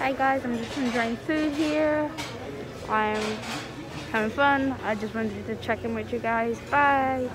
Hi guys, I'm just enjoying food here. I'm having fun. I just wanted to check in with you guys. Bye.